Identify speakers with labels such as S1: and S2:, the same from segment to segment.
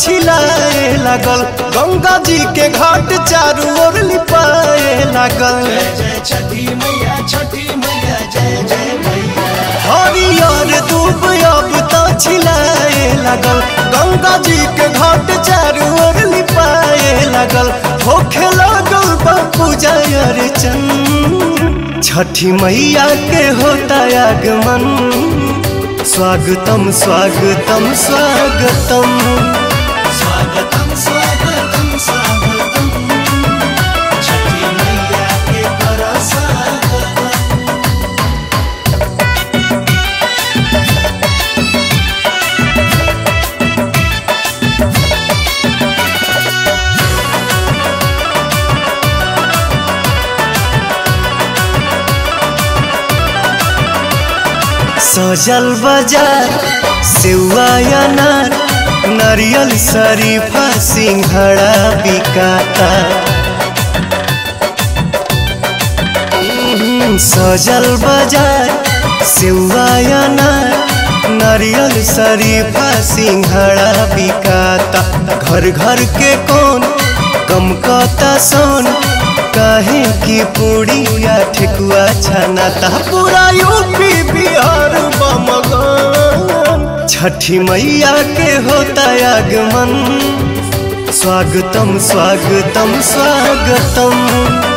S1: छिलाए लागल। गंगा जी के घाट चारू ओर लिपाए लागल।
S2: छठी मैया छठी मैया जय जय
S1: हरियर दूब अब तो छिलाए लागल। गंगा जी के घाट चारू ओर लिपाए लागल। होखे लागल बा पूजा अर्चन। छठी मैया के होता आगमन। स्वागतम स्वागतम स्वागतम।
S2: स्वागतम।
S1: सजल बाज़ार सेवा अनार नारियल शरीफा सिंघड़ा बिकाता। सजल बाज़ार सेवा अनार नारियल शरीफा सिंघड़ा बिकाता। घर घर के कौन कम कता सोन, काहे की पूड़िया ठेकुआ छनाता। पूरा छठी मैया के होता आगमन। स्वागतम स्वागतम स्वागतम
S2: स्वागतम।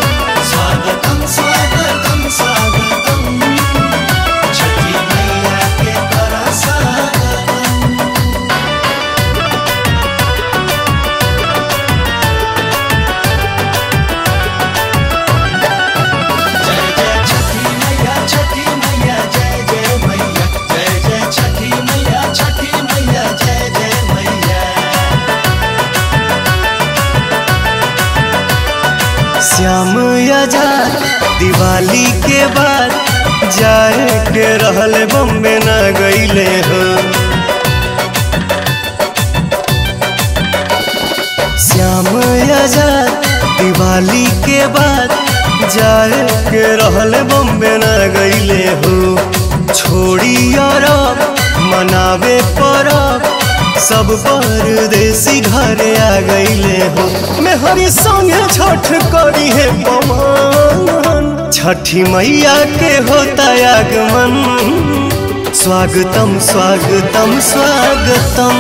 S1: श्याम आज़ाद दिवाली के बाद जाए के रहल बम्बे न गईले हो। श्याम आज़ाद दिवाली के बाद जाए के रहल बम्बे न गईले हो। छोड़ी अरब मनावे सब परदेसी घरे आ गईले हो। मैं हरी संग छठ करी है पवन। छठी मैया के होता आगमन। स्वागतम स्वागतम स्वागतम।